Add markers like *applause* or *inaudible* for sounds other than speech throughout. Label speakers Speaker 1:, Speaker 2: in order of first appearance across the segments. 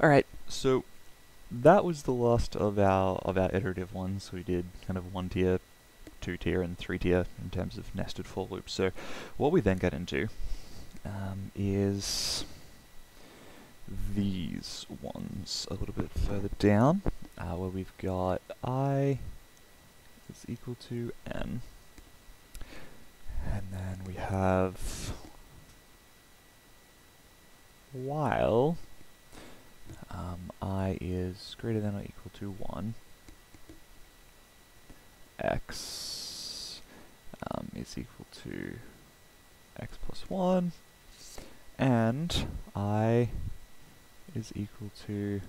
Speaker 1: Alright, so that was the last of our of our iterative ones. We did kind of one tier, two tier, and three tier in terms of nested for loops. So what we then get into um, is these ones a little bit further down, uh, where we've got i is equal to n, and then we have while i is greater than or equal to 1, x um, is equal to x plus 1, and i is equal to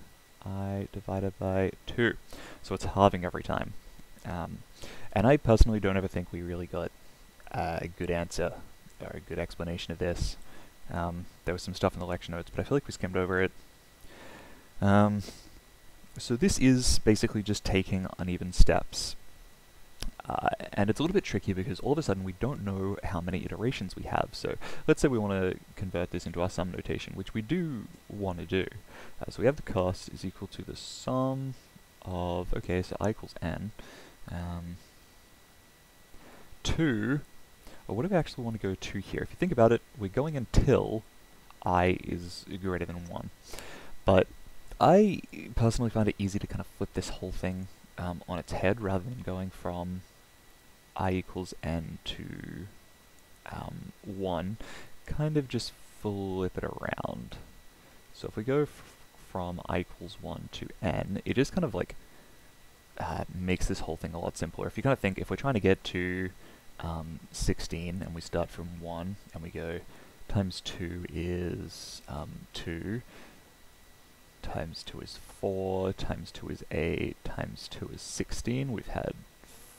Speaker 1: i divided by 2. So it's halving every time. Um, and I personally don't ever think we really got a good answer or a good explanation of this. Um, there was some stuff in the lecture notes, but I feel like we skimmed over it. Um, so this is basically just taking uneven steps. Uh, and it's a little bit tricky because all of a sudden we don't know how many iterations we have. So let's say we want to convert this into our sum notation, which we do want to do. Uh, so we have the cost is equal to the sum of, okay, so i equals n, um, 2, or what do we actually want to go to here? If you think about it, we're going until i is greater than 1. But I personally find it easy to kind of flip this whole thing um, on its head rather than going from i equals n to um, 1, kind of just flip it around. So if we go from i equals 1 to n, it just kind of like uh, makes this whole thing a lot simpler. If you kind of think, if we're trying to get to um, 16 and we start from 1 and we go times 2 is um, 2, times 2 is 4, times 2 is 8, times 2 is 16. We've had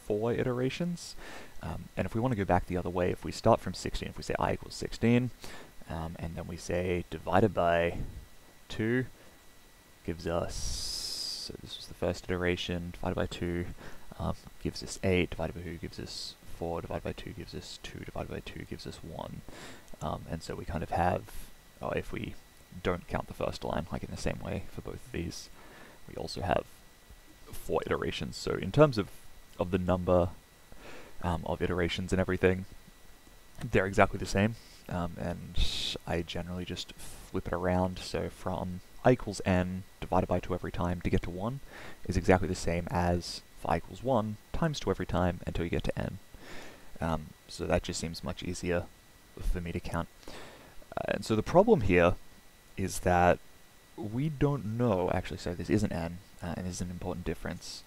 Speaker 1: four iterations. Um, and if we want to go back the other way, if we start from 16, if we say i equals 16, um, and then we say divided by 2, gives us, so this was the first iteration, divided by 2, um, gives us 8, divided by 2 gives us 4, divided by 2 gives us 2, divided by 2 gives us 1. Um, and so we kind of have, oh, if we don't count the first line, like in the same way for both of these, we also have four iterations. So in terms of, of the number um, of iterations and everything, they're exactly the same. Um, and I generally just flip it around. So from i equals n divided by 2 every time to get to 1 is exactly the same as i equals 1 times 2 every time until you get to n. Um, so that just seems much easier for me to count. Uh, and so the problem here is that we don't know, actually, sorry, this isn't n, uh, and this is an important difference.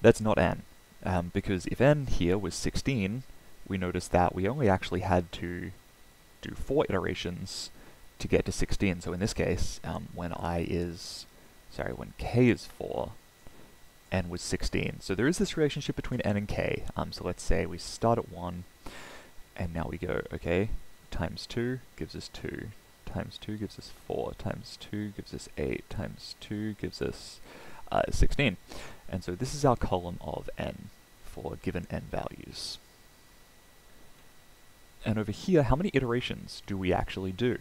Speaker 1: That's not n, um, because if n here was 16, we notice that we only actually had to do four iterations to get to 16. So in this case, um, when i is, sorry, when k is 4, n was 16. So there is this relationship between n and k. Um, so let's say we start at 1, and now we go, okay, times 2 gives us 2, times 2 gives us 4, times 2 gives us 8, times 2 gives us uh, 16. And so this is our column of n for given n values. And over here, how many iterations do we actually do?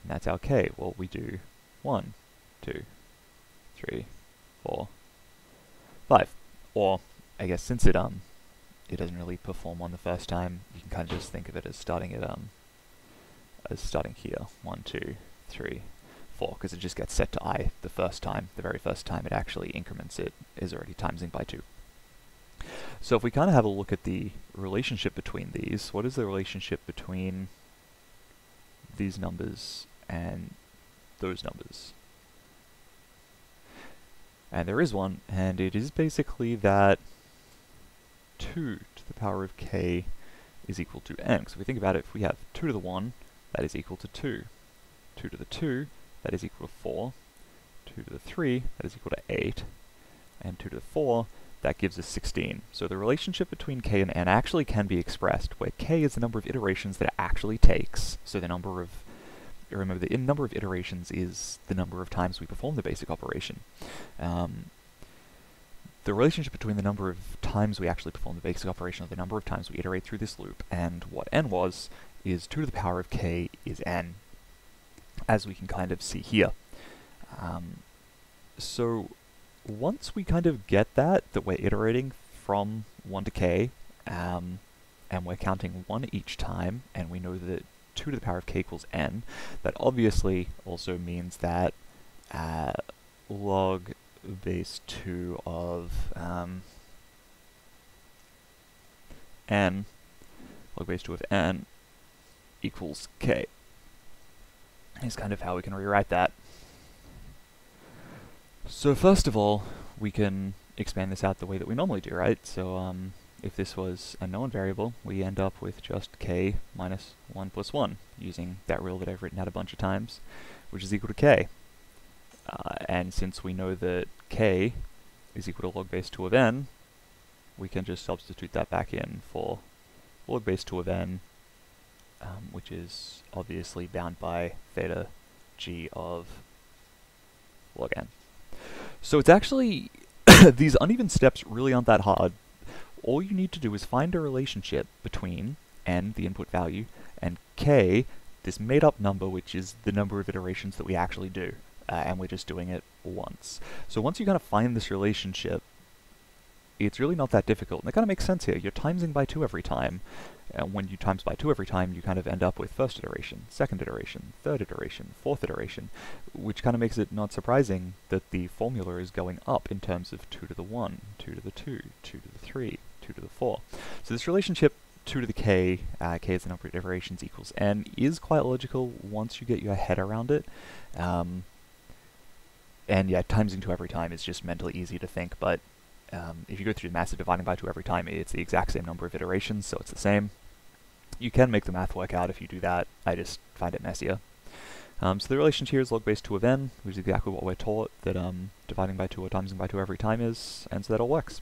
Speaker 1: And that's our k. Well, we do 1, 2, 3, 4, 5. Or, I guess since it um it doesn't really perform on the first time, you can kind of just think of it as starting at um as starting here. One, two, three, four, because it just gets set to i the first time. The very first time it actually increments it is already timesing by two. So if we kind of have a look at the relationship between these, what is the relationship between these numbers and those numbers? And there is one, and it is basically that 2 to the power of k is equal to n. So if we think about it, if we have 2 to the 1, that is equal to 2. 2 to the 2, that is equal to 4. 2 to the 3, that is equal to 8. And 2 to the 4, that gives us 16. So the relationship between k and n actually can be expressed, where k is the number of iterations that it actually takes, so the number of, remember the number of iterations is the number of times we perform the basic operation. Um, the relationship between the number of times we actually perform the basic operation or the number of times we iterate through this loop and what n was is 2 to the power of k is n. as we can kind of see here. Um, so once we kind of get that, that we're iterating from 1 to k, um, and we're counting 1 each time, and we know that 2 to the power of k equals n, that obviously also means that uh, log base 2 of um, n, log base 2 of n, equals k. Is kind of how we can rewrite that. So first of all, we can expand this out the way that we normally do, right? So um, if this was a known variable, we end up with just k minus 1 plus 1, using that rule that I've written out a bunch of times, which is equal to k. And since we know that k is equal to log base 2 of n, we can just substitute that back in for log base 2 of n, um, which is obviously bound by theta g of log n. So it's actually, *coughs* these uneven steps really aren't that hard. All you need to do is find a relationship between n, the input value, and k, this made up number, which is the number of iterations that we actually do. Uh, and we're just doing it once. So once you kind of find this relationship, it's really not that difficult. And it kind of makes sense here. You're timesing by 2 every time. And when you times by 2 every time, you kind of end up with first iteration, second iteration, third iteration, fourth iteration, which kind of makes it not surprising that the formula is going up in terms of 2 to the 1, 2 to the 2, 2 to the 3, 2 to the 4. So this relationship 2 to the k, uh, k is the number of iterations equals n, is quite logical once you get your head around it. Um, and yeah, timesing 2 every time is just mentally easy to think, but um, if you go through the massive dividing by 2 every time, it's the exact same number of iterations, so it's the same. You can make the math work out if you do that, I just find it messier. Um, so the relationship here is log base 2 of n, which is exactly what we're taught that um, dividing by 2 or timesing by 2 every time is, and so that all works.